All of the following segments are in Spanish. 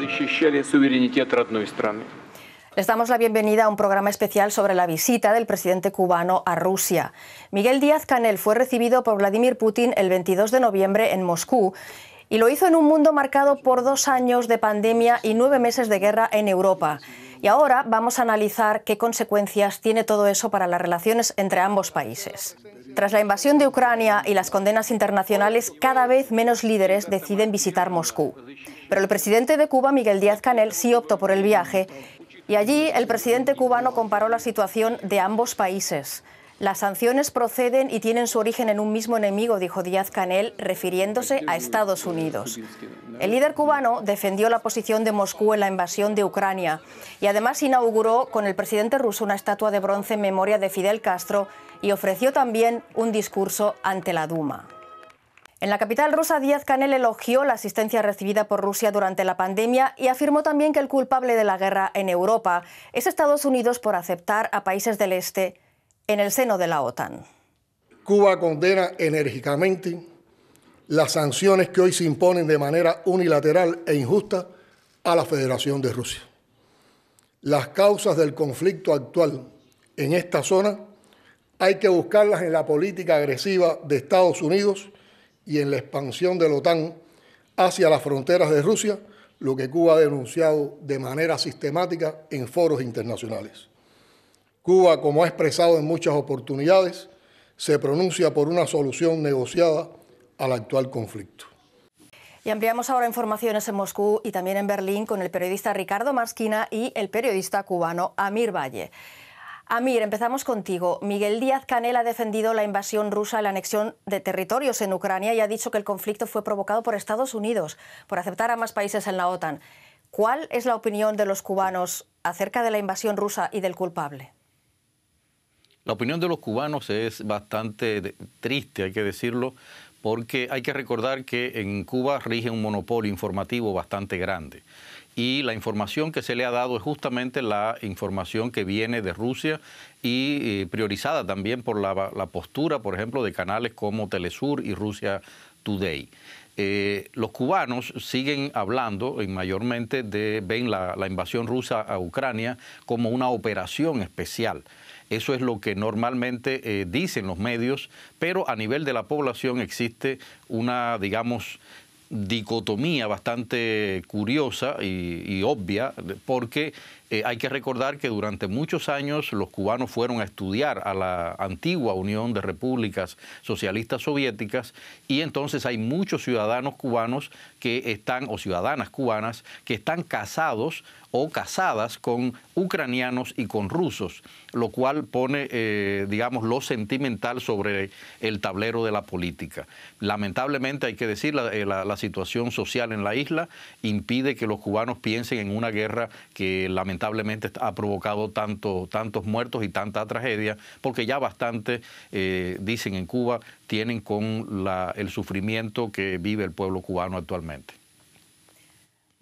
защищали суверенитет родной страны. Les damos la bienvenida a un programa especial sobre la visita del presidente cubano a Rusia. Miguel Díaz Canel fue recibido por Vladimir Putin el 22 de noviembre en Moscú y lo hizo en un mundo marcado por dos años de pandemia y nueve meses de guerra en Europa. Y ahora vamos a analizar qué consecuencias tiene todo eso para las relaciones entre ambos países. Tras la invasión de Ucrania y las condenas internacionales, cada vez menos líderes deciden visitar Moscú. Pero el presidente de Cuba, Miguel Díaz Canel, sí optó por el viaje y allí el presidente cubano comparó la situación de ambos países. Las sanciones proceden y tienen su origen en un mismo enemigo, dijo Díaz Canel, refiriéndose a Estados Unidos. El líder cubano defendió la posición de Moscú en la invasión de Ucrania y además inauguró con el presidente ruso una estatua de bronce en memoria de Fidel Castro y ofreció también un discurso ante la Duma. En la capital rusa, Díaz Canel elogió la asistencia recibida por Rusia durante la pandemia y afirmó también que el culpable de la guerra en Europa es Estados Unidos por aceptar a países del Este en el seno de la OTAN. Cuba condena enérgicamente las sanciones que hoy se imponen de manera unilateral e injusta a la Federación de Rusia. Las causas del conflicto actual en esta zona hay que buscarlas en la política agresiva de Estados Unidos y en la expansión de la OTAN hacia las fronteras de Rusia, lo que Cuba ha denunciado de manera sistemática en foros internacionales. Cuba, como ha expresado en muchas oportunidades, se pronuncia por una solución negociada al actual conflicto. Y ampliamos ahora informaciones en Moscú y también en Berlín con el periodista Ricardo Marsquina y el periodista cubano Amir Valle. Amir, empezamos contigo. Miguel Díaz Canel ha defendido la invasión rusa y la anexión de territorios en Ucrania y ha dicho que el conflicto fue provocado por Estados Unidos, por aceptar a más países en la OTAN. ¿Cuál es la opinión de los cubanos acerca de la invasión rusa y del culpable? La opinión de los cubanos es bastante triste, hay que decirlo, porque hay que recordar que en Cuba rige un monopolio informativo bastante grande. Y la información que se le ha dado es justamente la información que viene de Rusia y eh, priorizada también por la, postura, por ejemplo, de canales como Telesur y Rusia Today. Eh, los cubanos siguen hablando y mayormente de, ven la invasión rusa a Ucrania como una operación especial. Eso es lo que normalmente eh, dicen los medios, pero a nivel de la población existe una, digamos, dicotomía bastante curiosa y, obvia, porque eh, hay que recordar que durante muchos años los cubanos fueron a estudiar a la antigua Unión de Repúblicas Socialistas Soviéticas y entonces hay muchos ciudadanos cubanos que están, o ciudadanas cubanas, que están casados o casadas con ucranianos y con rusos, lo cual pone, eh, digamos, lo sentimental sobre el tablero de la política. Lamentablemente, hay que decir, eh, la, situación social en la isla impide que los cubanos piensen en una guerra que lamentablemente ha provocado tanto, tantos muertos y tanta tragedia, porque ya bastante, eh, dicen en Cuba, tienen con el sufrimiento que vive el pueblo cubano actualmente.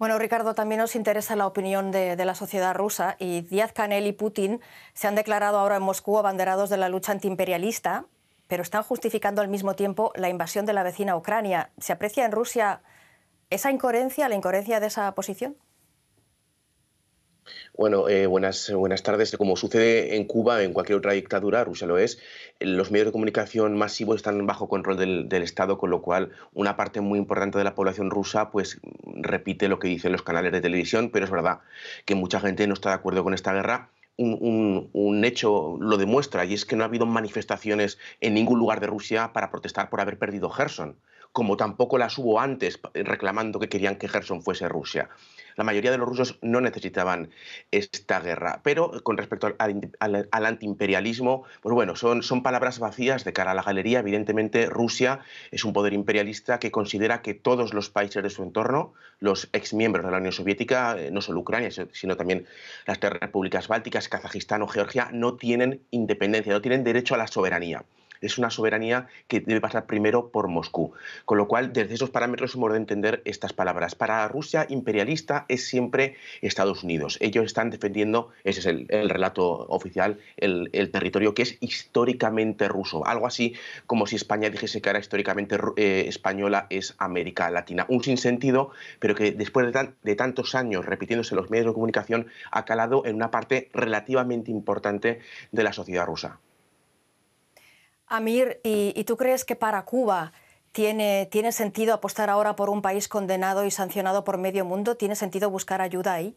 Bueno, Ricardo, también nos interesa la opinión de, la sociedad rusa y Díaz Canel y Putin se han declarado ahora en Moscú abanderados de la lucha antiimperialista, pero están justificando al mismo tiempo la invasión de la vecina Ucrania. ¿Se aprecia en Rusia esa incoherencia, la incoherencia de esa posición? Bueno, eh, buenas, buenas tardes. Como sucede en Cuba, en cualquier otra dictadura, Rusia lo es, los medios de comunicación masivos están bajo control del, Estado, con lo cual una parte muy importante de la población rusa pues repite lo que dicen los canales de televisión, pero es verdad que mucha gente no está de acuerdo con esta guerra. Un, un, hecho lo demuestra y es que no ha habido manifestaciones en ningún lugar de Rusia para protestar por haber perdido Gerson, como tampoco las hubo antes reclamando que querían que Gerson fuese Rusia la mayoría de los rusos no necesitaban esta guerra. Pero con respecto al, antiimperialismo, pues bueno, son, son palabras vacías de cara a la galería. Evidentemente, Rusia es un poder imperialista que considera que todos los países de su entorno, los exmiembros de la Unión Soviética, eh, no solo Ucrania, sino también las repúblicas bálticas, Kazajistán o Georgia, no tienen independencia, no tienen derecho a la soberanía. Es una soberanía que debe pasar primero por Moscú. Con lo cual, desde esos parámetros hemos de entender estas palabras. Para Rusia imperialista es siempre Estados Unidos. Ellos están defendiendo, ese es el, relato oficial, el, territorio que es históricamente ruso. Algo así como si España dijese que era históricamente eh, española es América Latina. Un sinsentido, pero que después de, de tantos años repitiéndose en los medios de comunicación ha calado en una parte relativamente importante de la sociedad rusa. Amir, ¿y, tú crees que para Cuba tiene, tiene sentido apostar ahora por un país condenado y sancionado por medio mundo? ¿Tiene sentido buscar ayuda ahí?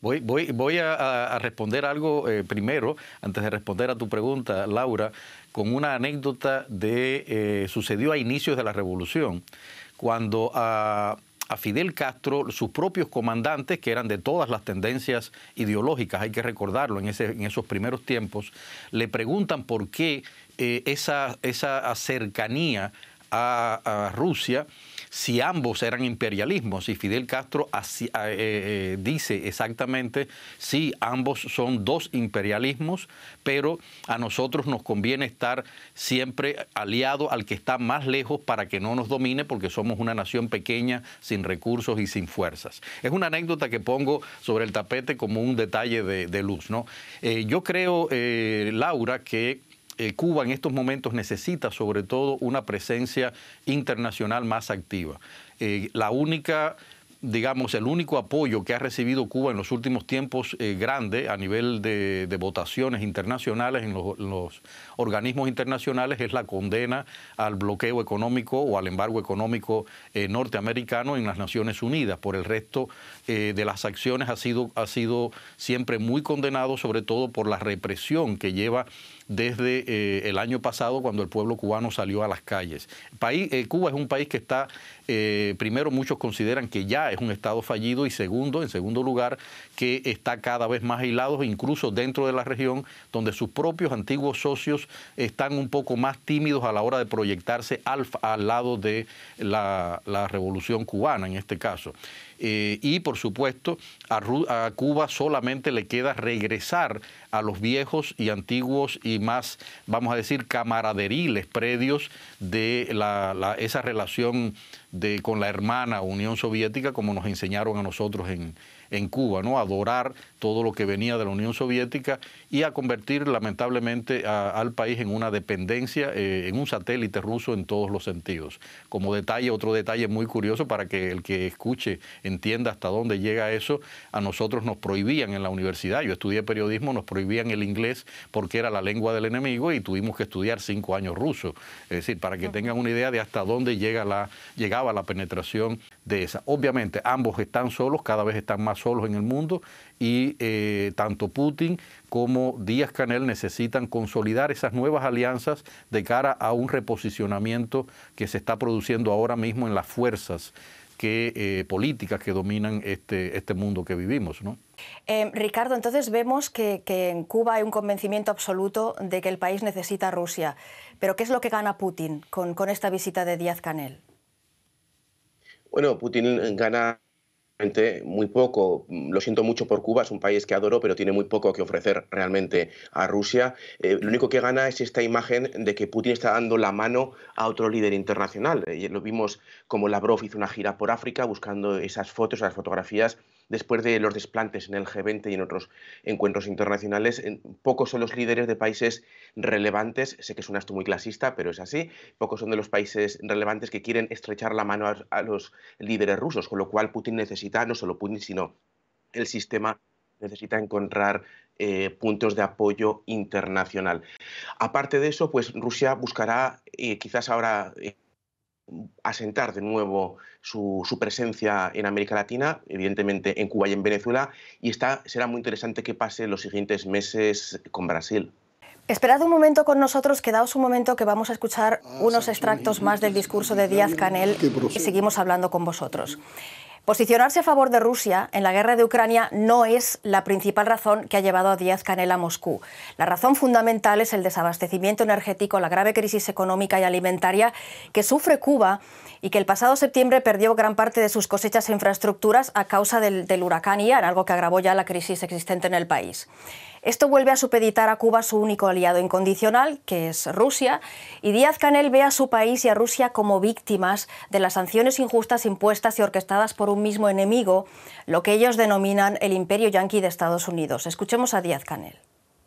Voy, voy, voy a, responder algo eh, primero, antes de responder a tu pregunta, Laura, con una anécdota de eh, sucedió a inicios de la revolución, cuando a a Fidel Castro sus propios comandantes, que eran de todas las tendencias ideológicas, hay que recordarlo en, esos primeros tiempos, le preguntan por qué eh, esa, esa cercanía a Rusia si ambos eran imperialismos. Y Fidel Castro eh, eh, dice exactamente, sí, ambos son dos imperialismos, pero a nosotros nos conviene estar siempre aliado al que está más lejos para que no nos domine, porque somos una nación pequeña, sin recursos y sin fuerzas. Es una anécdota que pongo sobre el tapete como un detalle de, luz. ¿no? Eh, yo creo, Laura, que eh, Cuba en estos momentos necesita sobre todo una presencia internacional más activa. Eh, la única digamos, el único apoyo que ha recibido Cuba en los últimos tiempos eh, grande a nivel de, votaciones internacionales en los, organismos internacionales es la condena al bloqueo económico o al embargo económico norteamericano en las Naciones Unidas. Por el resto de las acciones ha sido, ha sido siempre muy condenado, sobre todo por la represión que lleva desde eh, el año pasado cuando el pueblo cubano salió a las calles. Eh, Cuba es un país que está, eh, primero muchos consideran que ya es un Estado fallido y segundo, en segundo lugar, que está cada vez más aislado, incluso dentro de la región, donde sus propios antiguos socios están un poco más tímidos a la hora de proyectarse al, lado de la revolución cubana en este caso. Eh, y por supuesto a, Cuba solamente le queda regresar a los viejos y antiguos y más, vamos a decir, camaraderiles predios de esa relación de, con la hermana Unión Soviética como nos enseñaron a nosotros en, en Cuba, ¿no? adorar todo lo que venía de la Unión Soviética y a convertir lamentablemente al país en una dependencia, eh, en un satélite ruso en todos los sentidos. Como detalle, otro detalle muy curioso para que el que escuche entienda hasta dónde llega eso, a nosotros nos prohibían en la universidad, yo estudié periodismo, nos prohibían el inglés porque era la lengua del enemigo y tuvimos que estudiar cinco años ruso. Es decir, para que tengan una idea de hasta dónde llega la, llegaba la penetración de esa. Obviamente, ambos están solos, cada vez están más solos en el mundo y eh, tanto Putin como Díaz Canel necesitan consolidar esas nuevas alianzas de cara a un reposicionamiento que se está produciendo ahora mismo en las fuerzas que, eh, políticas que dominan este, este mundo que vivimos. ¿no? Eh, Ricardo, entonces vemos que, en Cuba hay un convencimiento absoluto de que el país necesita a Rusia. Pero ¿qué es lo que gana Putin con, con esta visita de Díaz Canel? Bueno, Putin gana muy poco. Lo siento mucho por Cuba, es un país que adoro, pero tiene muy poco que ofrecer realmente a Rusia. Eh, lo único que gana es esta imagen de que Putin está dando la mano a otro líder internacional. Eh, lo vimos como Lavrov hizo una gira por África buscando esas fotos, esas fotografías después de los desplantes en el G20 y en otros encuentros internacionales, pocos son los líderes de países relevantes, sé que suena esto muy clasista, pero es así, pocos son de los países relevantes que quieren estrechar la mano a, los líderes rusos, con lo cual Putin necesita, no solo Putin, sino el sistema necesita encontrar eh, puntos de apoyo internacional. Aparte de eso, pues Rusia buscará, eh, quizás ahora eh, asentar de nuevo su, presencia en América Latina, evidentemente en Cuba y en Venezuela, y está, será muy interesante que pase los siguientes meses con Brasil. Esperad un momento con nosotros, quedaos un momento que vamos a escuchar ah, unos extractos más del discurso de Díaz Canel y seguimos hablando con vosotros. Posicionarse a favor de Rusia en la guerra de Ucrania no es la principal razón que ha llevado a Díaz Canel a Moscú. La razón fundamental es el desabastecimiento energético, la grave crisis económica y alimentaria que sufre Cuba y que el pasado septiembre perdió gran parte de sus cosechas e infraestructuras a causa del, huracán Ian, algo que agravó ya la crisis existente en el país. Esto vuelve a supeditar a Cuba su único aliado incondicional, que es Rusia, y Díaz Canel ve a su país y a Rusia como víctimas de las sanciones injustas impuestas y orquestadas por un mismo enemigo, lo que ellos denominan el imperio yanqui de Estados Unidos. Escuchemos a Díaz Canel.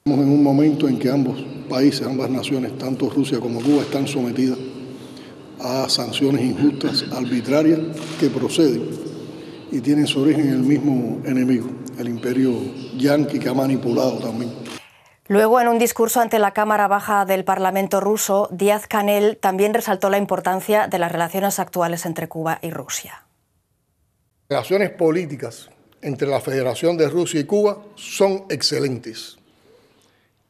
Estamos en un momento en que ambos países, ambas naciones, tanto Rusia como Cuba, están sometidas a sanciones injustas, arbitrarias, que proceden y tienen su origen en el mismo enemigo, el imperio yanqui que ha manipulado también. Luego, en un discurso ante la Cámara Baja del Parlamento ruso, Díaz Canel también resaltó la importancia de las relaciones actuales entre Cuba y Rusia. Relaciones políticas entre la Federación de Rusia y Cuba son excelentes.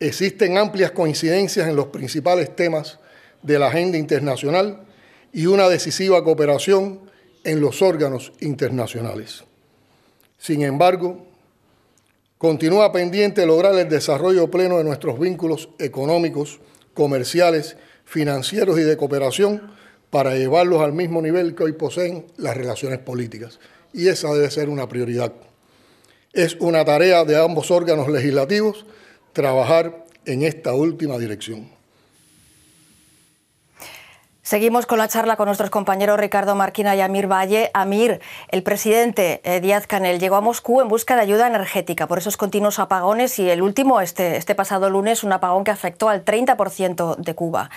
Existen amplias coincidencias en los principales temas de la agenda internacional y una decisiva cooperación en los órganos internacionales. Sin embargo, continúa pendiente lograr el desarrollo pleno de nuestros vínculos económicos, comerciales, financieros y de cooperación para llevarlos al mismo nivel que hoy poseen las relaciones políticas. Y esa debe ser una prioridad. Es una tarea de ambos órganos legislativos trabajar en esta última dirección. Seguimos con la charla con nuestros compañeros Ricardo Marquina y Amir Valle. Amir, el presidente eh, Díaz Canel llegó a Moscú en busca de ayuda energética por esos continuos apagones y el último, este, este pasado lunes, un apagón que afectó al 30% de Cuba.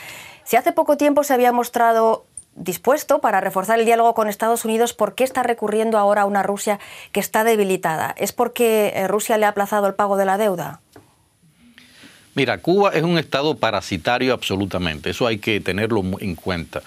Si hace poco tiempo se había mostrado dispuesto para reforzar el diálogo con Estados Unidos, ¿por qué está recurriendo ahora a una Rusia que está debilitada? ¿Es porque eh, Rusia le ha aplazado el pago de la deuda? Mira, Cuba es un estado parasitario absolutamente, eso hay que tenerlo en cuenta.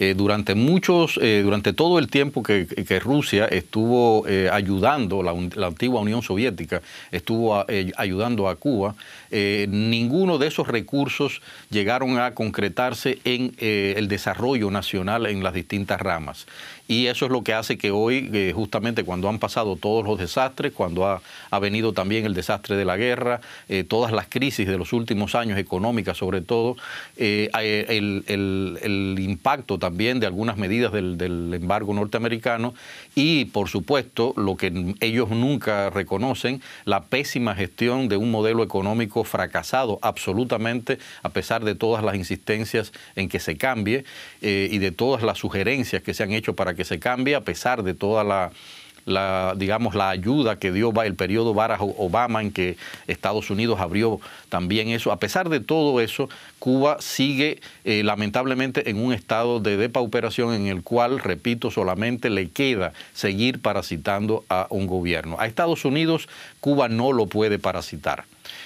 Eh, durante muchos, eh, durante todo el tiempo que, Rusia estuvo eh, ayudando, la, antigua Unión Soviética estuvo ayudando a Cuba, ninguno de esos recursos llegaron a concretarse en el desarrollo nacional en las distintas ramas. Y eso es lo que hace que hoy, justamente cuando han pasado todos los desastres, cuando ha, venido también el desastre de la guerra, todas las crisis de los últimos años, económicas sobre todo, el, el impacto también de algunas medidas del, embargo norteamericano y, por supuesto, lo que ellos nunca reconocen, la pésima gestión de un modelo económico fracasado absolutamente, a pesar de todas las insistencias en que se cambie eh, y de todas las sugerencias que se han hecho para que se cambie, a pesar de toda la la, digamos, la ayuda que dio el periodo Barack Obama en que Estados Unidos abrió también eso. A pesar de todo eso, Cuba sigue eh, lamentablemente en un estado de depauperación en el cual, repito, solamente le queda seguir parasitando a un gobierno. A Estados Unidos Cuba no lo puede parasitar.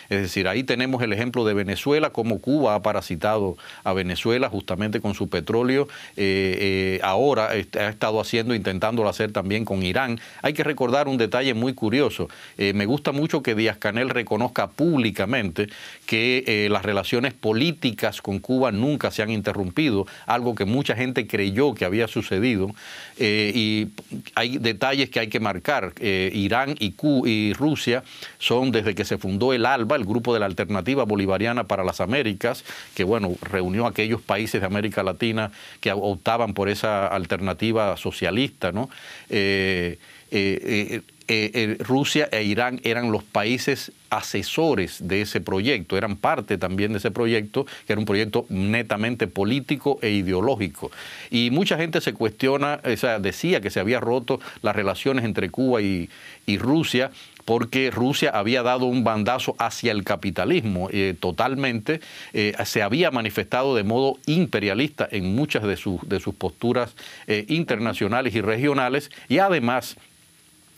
Es decir, ahí tenemos el ejemplo de Venezuela, como Cuba ha parasitado a Venezuela justamente con su petróleo. Eh, eh, ahora ha estado haciendo, intentándolo hacer también con Irán. Hay que recordar un detalle muy curioso. Eh, me gusta mucho que Díaz Canel reconozca públicamente que las relaciones políticas con Cuba nunca se han interrumpido, algo que mucha gente creyó que había sucedido. y hay detalles que hay que marcar. Irán y, y Rusia son desde que se fundó el ALBA, el grupo de la Alternativa Bolivariana para las Américas, que bueno, reunió a aquellos países de América Latina que optaban por esa alternativa socialista, ¿no? Eh, eh, eh, Rusia e Irán eran los países asesores de ese proyecto, eran parte también de ese proyecto, que era un proyecto netamente político e ideológico. Y mucha gente se cuestiona, o sea, decía que se había roto las relaciones entre Cuba y, y Rusia porque Rusia había dado un bandazo hacia el capitalismo eh, totalmente, eh, se había manifestado de modo imperialista en muchas de, sus, de sus posturas eh, internacionales y regionales y además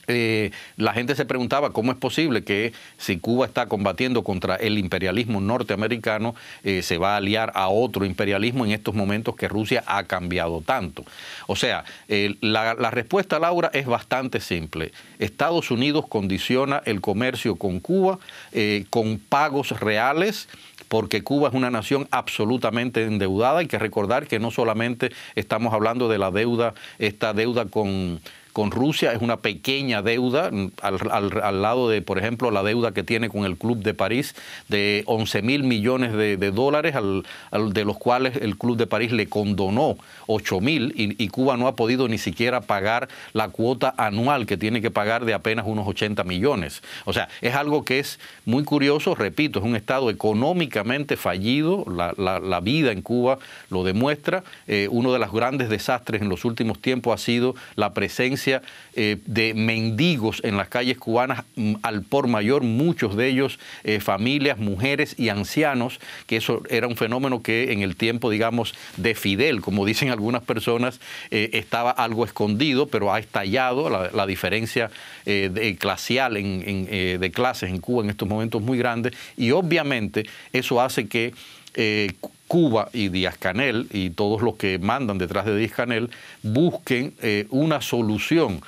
eh, la gente se preguntaba cómo es posible que si Cuba está combatiendo contra el imperialismo norteamericano, eh, se va a aliar a otro imperialismo en estos momentos que Rusia ha cambiado tanto. O sea, la, respuesta, Laura, es bastante simple. Estados Unidos condiciona el comercio con Cuba eh, con pagos reales porque Cuba es una nación absolutamente endeudada. Hay que recordar que no solamente estamos hablando de la deuda, esta deuda con con Rusia, es una pequeña deuda al, lado de, por ejemplo, la deuda que tiene con el Club de París de 11 mil millones de, dólares, de los cuales el Club de París le condonó 8 mil y, Cuba no ha podido ni siquiera pagar la cuota anual que tiene que pagar de apenas unos 80 millones. O sea, es algo que es muy curioso, repito, es un Estado económicamente fallido, la, vida en Cuba lo demuestra, eh, uno de los grandes desastres en los últimos tiempos ha sido la presencia eh, de mendigos en las calles cubanas, mm, al por mayor, muchos de ellos eh, familias, mujeres y ancianos, que eso era un fenómeno que en el tiempo, digamos, de Fidel, como dicen algunas personas, estaba algo escondido, pero ha estallado la, diferencia de, clasial en, de clases en Cuba en estos momentos muy grande y obviamente eso hace que eh, Cuba y Díaz Canel y todos los que mandan detrás de Díaz Canel busquen eh, una solución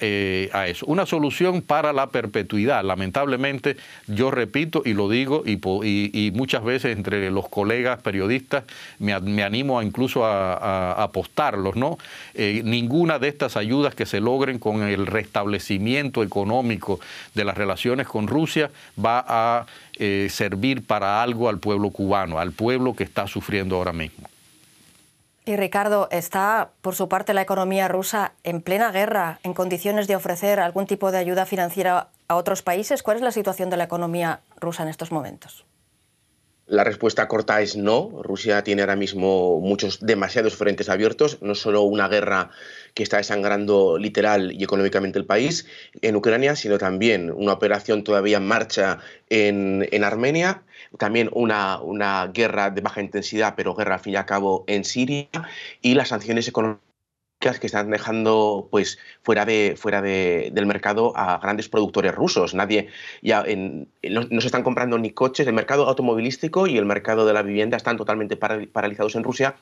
eh, a, eso. Una solución para la perpetuidad. Lamentablemente, yo repito y lo digo, y, muchas veces entre los colegas periodistas me, animo a incluso a, apostarlos, ¿no? Eh, ninguna de estas ayudas que se logren con el restablecimiento económico de las relaciones con Rusia va a eh, servir para algo al pueblo cubano, al pueblo que está sufriendo ahora mismo. Y Ricardo, ¿está por su parte la economía rusa en plena guerra, en condiciones de ofrecer algún tipo de ayuda financiera a otros países? ¿Cuál es la situación de la economía rusa en estos momentos? La respuesta corta es no. Rusia tiene ahora mismo muchos, demasiados frentes abiertos, no solo una guerra que está desangrando literal y económicamente el país en Ucrania, sino también una operación todavía en marcha en, en Armenia, también una, una guerra de baja intensidad, pero guerra al fin y al cabo en Siria, y las sanciones económicas que están dejando pues fuera de fuera de, del mercado a grandes productores rusos. Nadie ya no, se están comprando ni coches. El mercado automovilístico y el mercado de la vivienda están totalmente paralizados en Rusia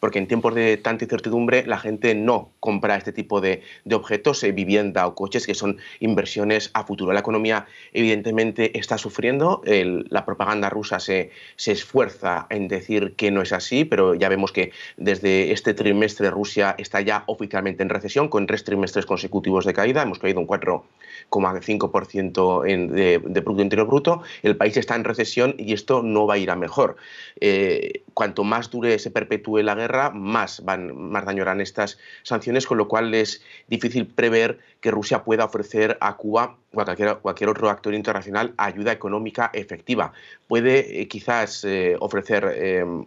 porque en tiempos de tanta incertidumbre la gente no compra este tipo de, objetos, eh, vivienda o coches, que son inversiones a futuro. La economía evidentemente está sufriendo, la propaganda rusa se, se esfuerza en decir que no es así, pero ya vemos que desde este trimestre Rusia está ya oficialmente en recesión, con tres trimestres consecutivos de caída, hemos caído un 4,5% de, de Producto Interior Bruto, el país está en recesión y esto no va a ir a mejor. Eh, cuanto más dure, se perpetúe la guerra, más, van, más estas sanciones, con lo cual es difícil prever que Rusia pueda ofrecer a Cuba o a cualquier, otro actor internacional ayuda económica efectiva. Puede eh, quizás eh, ofrecer em,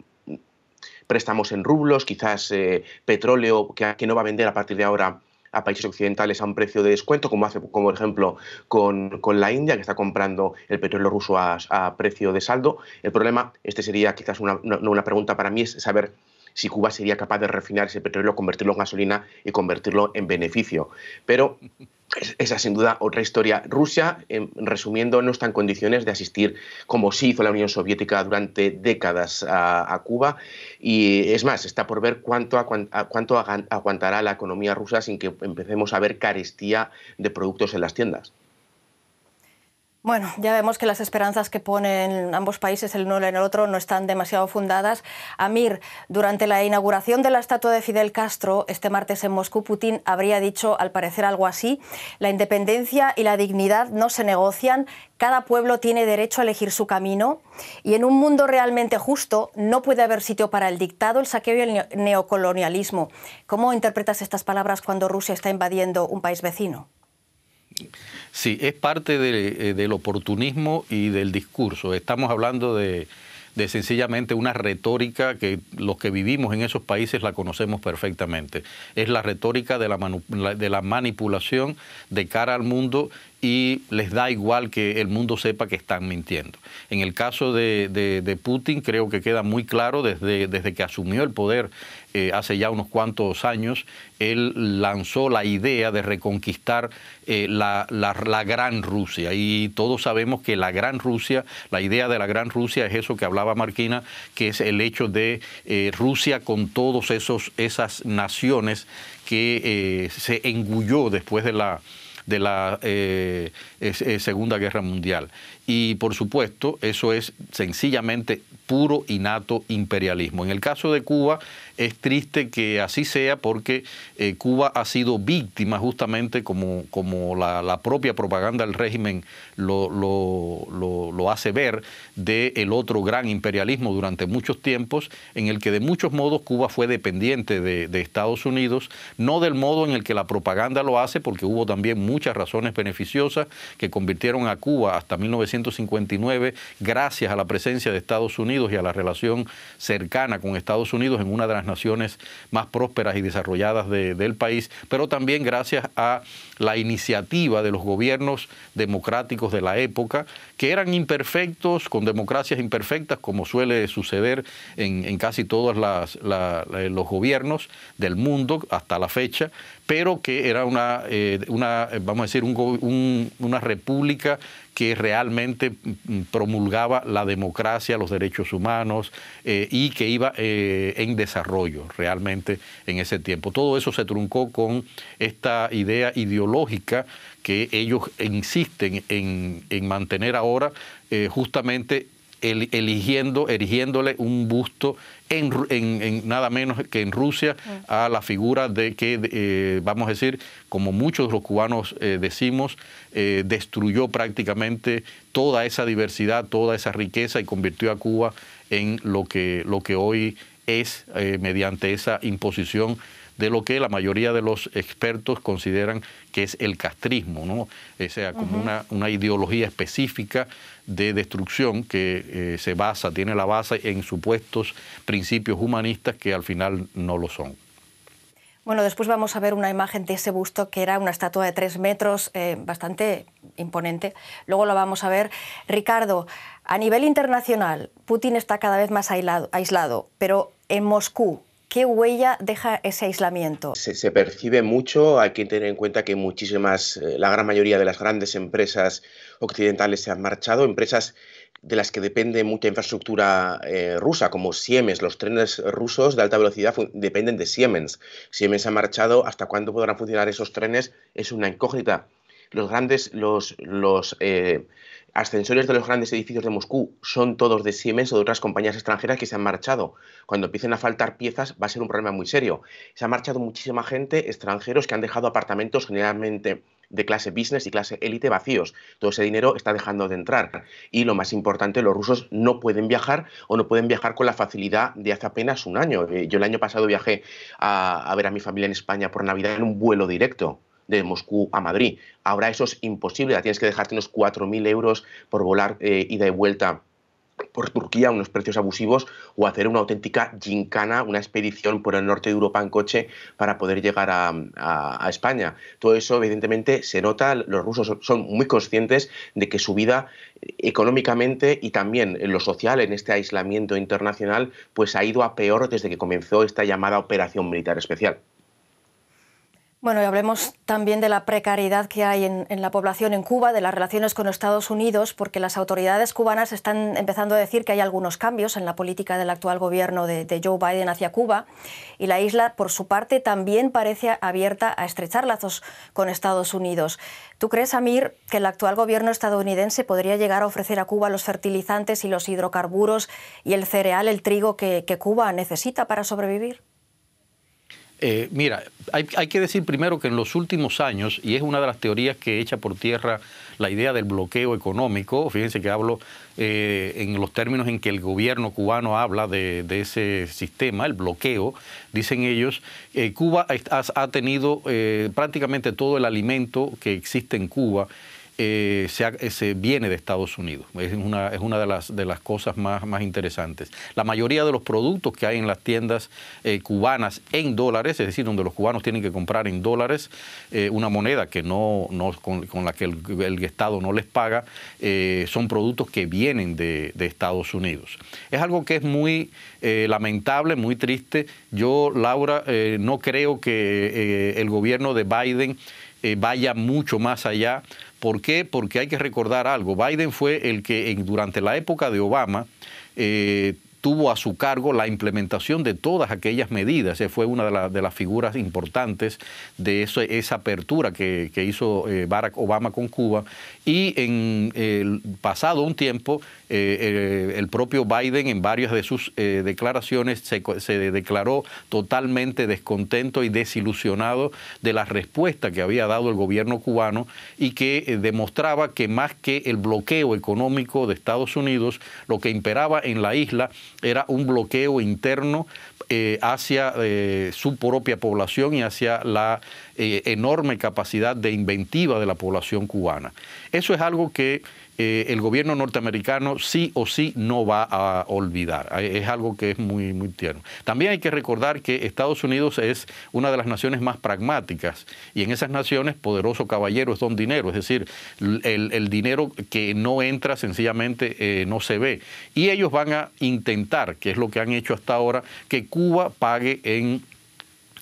préstamos en rublos, quizás petróleo que, que no va a vender a partir de ahora a países occidentales a un precio de descuento, como hace, como por ejemplo con, la India, que está comprando el petróleo ruso a, precio de saldo. El problema, este sería quizás una, una pregunta para mí, es saber si Cuba sería capaz de refinar ese petróleo, convertirlo en gasolina y convertirlo en beneficio. Pero esa es sin duda otra historia. Rusia, resumiendo, no está en condiciones de asistir como sí hizo la Unión Soviética durante décadas a, Cuba. Y es más, está por ver cuánto, cuánto aguantará la economía rusa sin que empecemos a ver carestía de productos en las tiendas. Bueno, ya vemos que las esperanzas que ponen ambos países el uno en el otro no están demasiado fundadas. Amir, durante la inauguración de la estatua de Fidel Castro este martes en Moscú, Putin habría dicho, al parecer, algo así, la independencia y la dignidad no se negocian, cada pueblo tiene derecho a elegir su camino y en un mundo realmente justo no puede haber sitio para el dictado, el saqueo y el neocolonialismo. ¿Cómo interpretas estas palabras cuando Rusia está invadiendo un país vecino? Sí, es parte eh, del oportunismo y del discurso. Estamos hablando de, sencillamente una retórica que los que vivimos en esos países la conocemos perfectamente. Es la retórica de la, de la manipulación de cara al mundo y les da igual que el mundo sepa que están mintiendo. En el caso de, Putin creo que queda muy claro desde, desde que asumió el poder eh, hace ya unos cuantos años, él lanzó la idea de reconquistar eh, la, gran Rusia. Y todos sabemos que la gran Rusia, la idea de la gran Rusia es eso que hablaba Marquina, que es el hecho de eh, Rusia con todas esas naciones que se engulló después de la de la Segunda Guerra Mundial. Y por supuesto, eso es sencillamente puro y nato imperialismo. En el caso de Cuba es triste que así sea porque eh, Cuba ha sido víctima justamente como, como la, propia propaganda del régimen lo, lo, hace ver del el otro gran imperialismo durante muchos tiempos en el que de muchos modos Cuba fue dependiente de, de Estados Unidos, no del modo en el que la propaganda lo hace porque hubo también muchas razones beneficiosas que convirtieron a Cuba hasta 1959 gracias a la presencia de Estados Unidos y a la relación cercana con Estados Unidos en una de las naciones más prósperas y desarrolladas del país, pero también gracias a la iniciativa de los gobiernos democráticos de la época, que eran imperfectos, con democracias imperfectas, como suele suceder en, casi todos los gobiernos del mundo hasta la fecha, pero que era una, eh, una vamos a decir, una república que realmente promulgaba la democracia, los derechos humanos eh, y que iba eh, en desarrollo realmente en ese tiempo. Todo eso se truncó con esta idea ideológica que ellos insisten en, mantener ahora eh, justamente eligiendo, erigiéndole un busto en, nada menos que en Rusia a la figura de que, eh, vamos a decir, como muchos de los cubanos eh, decimos, eh, destruyó prácticamente toda esa diversidad, toda esa riqueza y convirtió a Cuba en lo que, lo que hoy es mediante esa imposición de lo que la mayoría de los expertos consideran que es el castrismo, ¿no? o sea, como una, una, ideología específica de destrucción que eh, se basa, tiene la base en supuestos principios humanistas que al final no lo son. Bueno, después vamos a ver una imagen de ese busto que era una estatua de tres metros, eh, bastante imponente. Luego lo vamos a ver. Ricardo, a nivel internacional, Putin está cada vez más aislado, pero en Moscú, ¿Qué huella deja ese aislamiento? Se, percibe mucho, hay que tener en cuenta que muchísimas, eh, la gran mayoría de las grandes empresas occidentales se han marchado, empresas de las que depende mucha infraestructura eh, rusa, como Siemens. Los trenes rusos de alta velocidad dependen de Siemens. Siemens ha marchado, ¿hasta cuándo podrán funcionar esos trenes? Es una incógnita. Los grandes, los, los eh, ascensores de los grandes edificios de Moscú son todos de Siemens o de otras compañías extranjeras que se han marchado. Cuando empiecen a faltar piezas va a ser un problema muy serio. Se ha marchado muchísima gente, extranjeros, que han dejado apartamentos generalmente de clase business y clase élite vacíos. Todo ese dinero está dejando de entrar. Y lo más importante, los rusos no pueden viajar o no pueden viajar con la facilidad de hace apenas un año. Eh, yo el año pasado viajé a, ver a mi familia en España por Navidad en un vuelo directo de Moscú a Madrid. Ahora eso es imposible, ya tienes que dejarte unos 4.000 euros por volar eh, ida y vuelta por Turquía unos precios abusivos o hacer una auténtica gincana, una expedición por el norte de Europa en coche para poder llegar a, España. Todo eso evidentemente se nota, los rusos son muy conscientes de que su vida económicamente y también en lo social, en este aislamiento internacional, pues ha ido a peor desde que comenzó esta llamada operación militar especial. Bueno, y hablemos también de la precariedad que hay en, la población en Cuba, de las relaciones con Estados Unidos, porque las autoridades cubanas están empezando a decir que hay algunos cambios en la política del actual gobierno de, Joe Biden hacia Cuba, y la isla, por su parte, también parece abierta a estrechar lazos con Estados Unidos. ¿Tú crees, Amir, que el actual gobierno estadounidense podría llegar a ofrecer a Cuba los fertilizantes y los hidrocarburos y el cereal, el trigo que Cuba necesita para sobrevivir? Eh, mira, hay, que decir primero que en los últimos años, y es una de las teorías que echa por tierra la idea del bloqueo económico, fíjense que hablo eh, en los términos en que el gobierno cubano habla de, ese sistema, el bloqueo, dicen ellos, eh, Cuba ha, tenido prácticamente todo el alimento que existe en Cuba eh, se, viene de Estados Unidos. Es una, es una de, las, de las cosas más, más interesantes. La mayoría de los productos que hay en las tiendas eh, cubanas en dólares, es decir, donde los cubanos tienen que comprar en dólares eh, una moneda que no, no con, la que el, Estado no les paga, son productos que vienen de, Estados Unidos. Es algo que es muy lamentable, muy triste. Yo, Laura, no creo que el gobierno de Biden vaya mucho más allá ¿Por qué? Porque hay que recordar algo. Biden fue el que durante la época de Obama eh, tuvo a su cargo la implementación de todas aquellas medidas. Fue una de, las figuras importantes de esa apertura que, hizo eh, Barack Obama con Cuba. Y en pasado un tiempo, eh, el propio Biden en varias de sus declaraciones se declaró totalmente descontento y desilusionado de la respuesta que había dado el gobierno cubano y que demostraba que más que el bloqueo económico de Estados Unidos, lo que imperaba en la isla era un bloqueo interno eh, hacia eh, su propia población y hacia la eh, enorme capacidad de inventiva de la población cubana. Eso es algo que el gobierno norteamericano sí o sí no va a olvidar. Es algo que es muy, muy tierno. También hay que recordar que Estados Unidos es una de las naciones más pragmáticas y en esas naciones poderoso caballero es don dinero, es decir, el, dinero que no entra sencillamente no se ve. Y ellos van a intentar, que es lo que han hecho hasta ahora, que Cuba pague en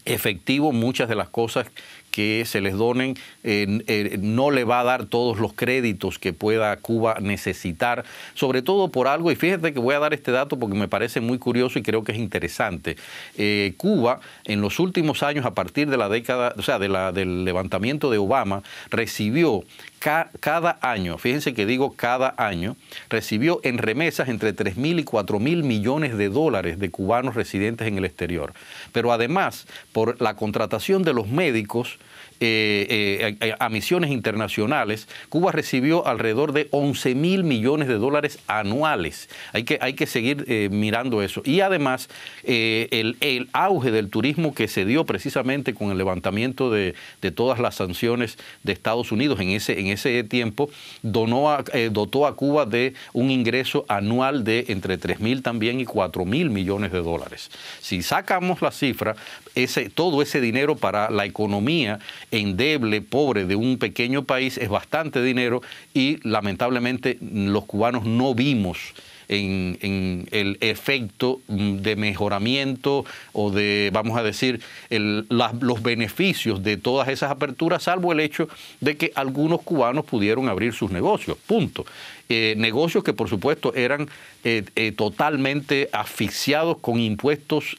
efectivo muchas de las cosas que se les donen, eh, no le va a dar todos los créditos que pueda Cuba necesitar, sobre todo por algo, y fíjate que voy a dar este dato porque me parece muy curioso y creo que es interesante. Eh, Cuba, en los últimos años, a partir de la década, o sea, de la, del levantamiento de Obama, recibió cada año, fíjense que digo cada año, recibió en remesas entre 3 mil y 4 mil millones de dólares de cubanos residentes en el exterior. Pero además, por la contratación de los médicos, eh, eh, a, misiones internacionales, Cuba recibió alrededor de 11 mil millones de dólares anuales. Hay que, hay que seguir eh, mirando eso. Y además, el, auge del turismo que se dio precisamente con el levantamiento de, todas las sanciones de Estados Unidos en ese, en ese tiempo, dotó a Cuba de un ingreso anual de entre 3 mil también y 4 mil millones de dólares. Si sacamos la cifra, ese, todo ese dinero para la economía endeble, pobre de un pequeño país es bastante dinero y lamentablemente los cubanos no vimos en, el efecto de mejoramiento o de, vamos a decir, los beneficios de todas esas aperturas, salvo el hecho de que algunos cubanos pudieron abrir sus negocios, punto. Eh, negocios que por supuesto eran eh, eh, totalmente asfixiados con impuestos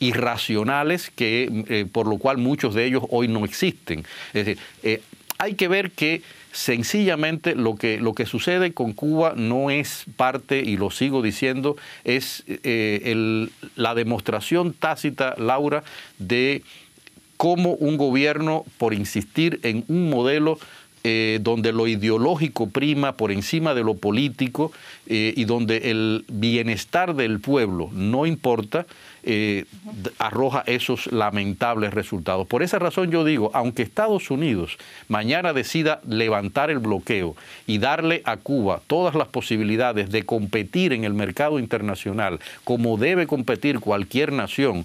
irracionales que eh, por lo cual muchos de ellos hoy no existen. Es decir, eh, hay que ver que sencillamente lo que, lo que sucede con Cuba no es parte, y lo sigo diciendo, es eh, la demostración tácita, Laura, de cómo un gobierno, por insistir en un modelo donde lo ideológico prima por encima de lo político y donde el bienestar del pueblo no importa, eh, arroja esos lamentables resultados. Por esa razón yo digo, aunque Estados Unidos mañana decida levantar el bloqueo y darle a Cuba todas las posibilidades de competir en el mercado internacional como debe competir cualquier nación,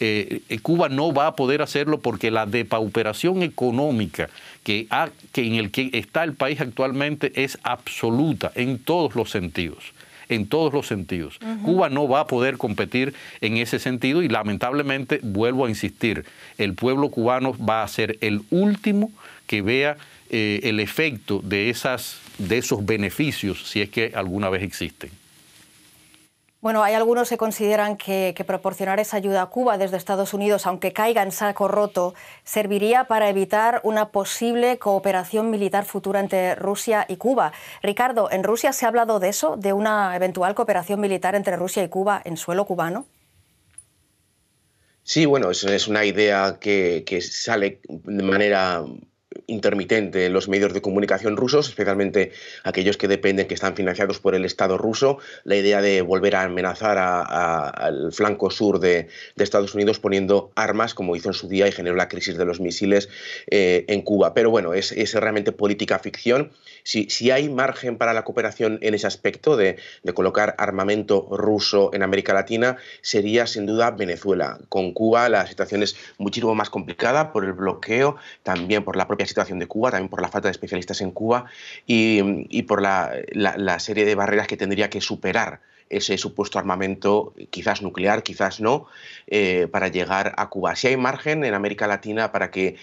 eh, eh, Cuba no va a poder hacerlo porque la depauperación económica que, que en el que está el país actualmente es absoluta en todos los sentidos en todos los sentidos. Cuba no va a poder competir en ese sentido y lamentablemente, vuelvo a insistir, el pueblo cubano va a ser el último que vea eh, el efecto de, esas, de esos beneficios, si es que alguna vez existen. Bueno, hay algunos que consideran que, proporcionar esa ayuda a Cuba desde Estados Unidos, aunque caiga en saco roto, serviría para evitar una posible cooperación militar futura entre Rusia y Cuba. Ricardo, ¿en Rusia se ha hablado de eso, de una eventual cooperación militar entre Rusia y Cuba en suelo cubano? Sí, bueno, es, una idea que, sale de manera intermitente en los medios de comunicación rusos, especialmente aquellos que dependen, que están financiados por el Estado ruso, la idea de volver a amenazar al flanco sur de, Estados Unidos poniendo armas, como hizo en su día y generó la crisis de los misiles eh, en Cuba. Pero bueno, es, es realmente política ficción si, hay margen para la cooperación en ese aspecto de, colocar armamento ruso en América Latina, sería sin duda Venezuela. Con Cuba la situación es muchísimo más complicada por el bloqueo, también por la propia situación de Cuba, también por la falta de especialistas en Cuba y, por la serie de barreras que tendría que superar ese supuesto armamento, quizás nuclear, quizás no, eh, para llegar a Cuba. Si hay margen en América Latina para que,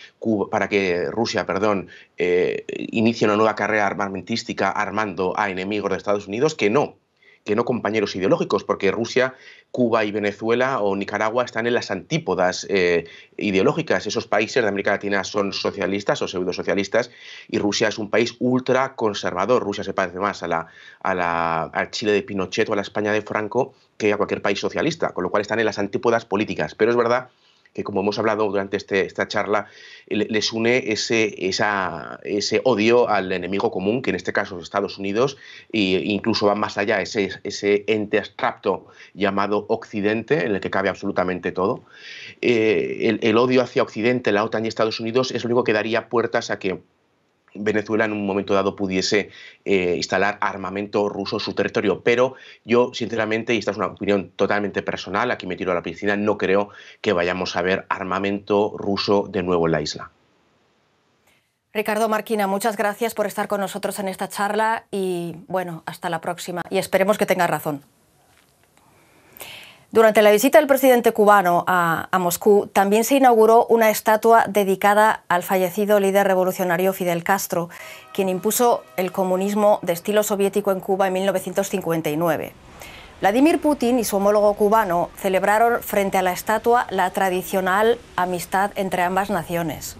para que Rusia perdón, eh, inicie una nueva carrera armamentística armando a enemigos de Estados Unidos, que no, que no compañeros ideológicos, porque Rusia, Cuba y Venezuela o Nicaragua están en las antípodas eh, ideológicas. Esos países de América Latina son socialistas o pseudosocialistas y Rusia es un país ultra conservador. Rusia se parece más a la, a la, al Chile de Pinochet o a la España de Franco que a cualquier país socialista, con lo cual están en las antípodas políticas. Pero es verdad como hemos hablado durante este, esta charla, les une ese, ese odio al enemigo común, que en este caso es Estados Unidos, e incluso va más allá, ese, ese ente abstracto llamado Occidente, en el que cabe absolutamente todo. Eh, el, el odio hacia Occidente, la OTAN y Estados Unidos es lo único que daría puertas a que Venezuela en un momento dado pudiese eh, instalar armamento ruso en su territorio. Pero yo, sinceramente, y esta es una opinión totalmente personal, aquí me tiro a la piscina, no creo que vayamos a ver armamento ruso de nuevo en la isla. Ricardo Marquina, muchas gracias por estar con nosotros en esta charla y bueno, hasta la próxima. Y esperemos que tengas razón. Durante la visita del presidente cubano a, Moscú, también se inauguró una estatua dedicada al fallecido líder revolucionario Fidel Castro, quien impuso el comunismo de estilo soviético en Cuba en 1959. Vladimir Putin y su homólogo cubano celebraron frente a la estatua la tradicional amistad entre ambas naciones.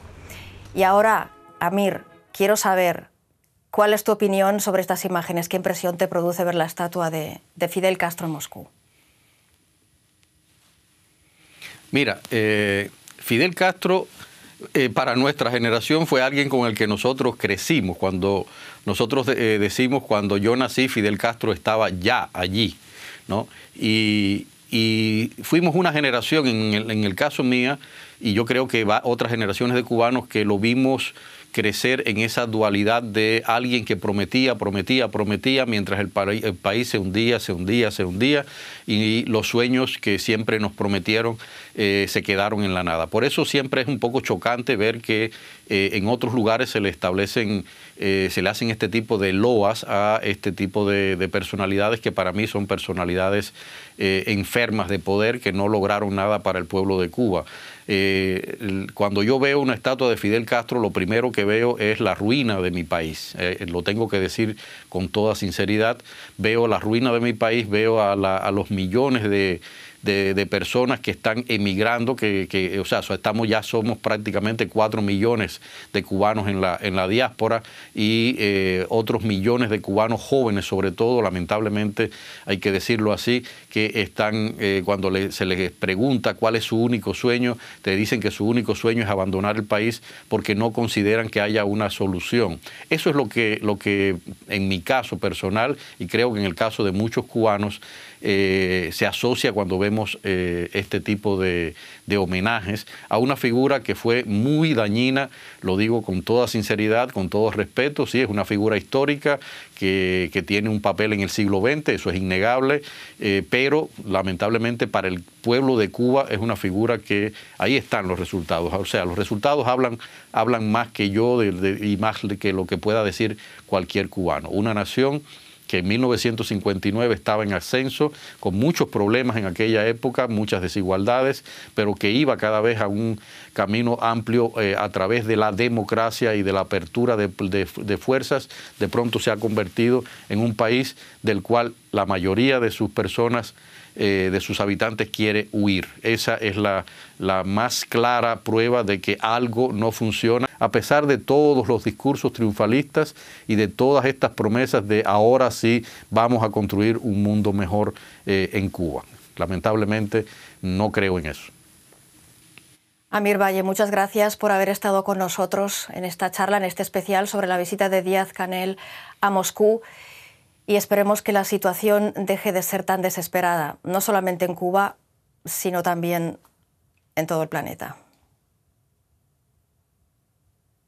Y ahora, Amir, quiero saber cuál es tu opinión sobre estas imágenes, qué impresión te produce ver la estatua de Fidel Castro en Moscú. Mira, eh, Fidel Castro eh, para nuestra generación fue alguien con el que nosotros crecimos. Cuando nosotros eh, decimos, cuando yo nací, Fidel Castro estaba ya allí. ¿no? Y, fuimos una generación, en el, en el, caso mía, y yo creo que va otras generaciones de cubanos que lo vimos crecer en esa dualidad de alguien que prometía, prometía, prometía, mientras el, pa el, país se hundía, se hundía, se hundía, y los sueños que siempre nos prometieron eh, se quedaron en la nada. Por eso siempre es un poco chocante ver que eh, en otros lugares se le establecen, eh, se le hacen este tipo de loas a este tipo de, de personalidades que para mí son personalidades enfermas de poder que no lograron nada para el pueblo de Cuba. Eh, cuando yo veo una estatua de Fidel Castro, lo primero que veo es la ruina de mi país. Eh, lo tengo que decir con toda sinceridad. Veo la ruina de mi país, veo a los millones de, de, personas que están emigrando, que, o sea, estamos ya somos prácticamente cuatro millones de cubanos en la, en la diáspora y eh, otros millones de cubanos jóvenes, sobre todo, lamentablemente, hay que decirlo así, que están, eh, cuando se les pregunta cuál es su único sueño, te dicen que su único sueño es abandonar el país porque no consideran que haya una solución. Eso es lo que, lo que en mi caso personal, y creo que en el caso de muchos cubanos, eh, se asocia cuando vemos eh, este tipo de, de, homenajes a una figura que fue muy dañina, lo digo con toda sinceridad, con todo respeto, sí, es una figura histórica que, tiene un papel en el siglo XX, eso es innegable, eh, pero lamentablemente para el pueblo de Cuba es una figura que ahí están los resultados, o sea, los resultados hablan, hablan más que yo de, y más que lo que pueda decir cualquier cubano. Una nación que en 1959 estaba en ascenso, con muchos problemas en aquella época, muchas desigualdades, pero que iba cada vez a un camino amplio eh, a través de la democracia y de la apertura de, fuerzas, de pronto se ha convertido en un país del cual la mayoría de sus personas eh, de sus habitantes quiere huir. Esa es la, la, más clara prueba de que algo no funciona, a pesar de todos los discursos triunfalistas y de todas estas promesas de ahora sí vamos a construir un mundo mejor eh, en Cuba. Lamentablemente no creo en eso. Amir Valle, muchas gracias por haber estado con nosotros en esta charla, en este especial sobre la visita de Díaz Canel a Moscú y esperemos que la situación deje de ser tan desesperada, no solamente en Cuba, sino también en todo el planeta.